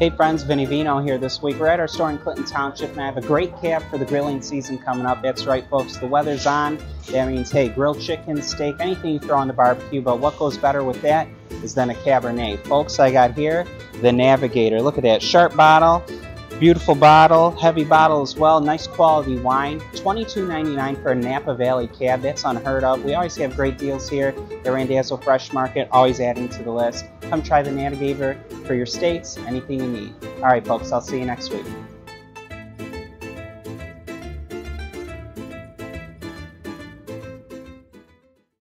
Hey friends, Vinnie Vino here this week. We're at our store in Clinton Township and I have a great cab for the grilling season coming up. That's right folks, the weather's on. That means, hey, grilled chicken, steak, anything you throw on the barbecue, but what goes better with that is then a Cabernet. Folks, I got here the Navigator. Look at that sharp bottle, Beautiful bottle, heavy bottle as well, nice quality wine. $22.99 for a Napa Valley cab, that's unheard of. We always have great deals here at Randazzo Fresh Market, always adding to the list. Come try the Navigator for your steaks, anything you need. All right, folks, I'll see you next week.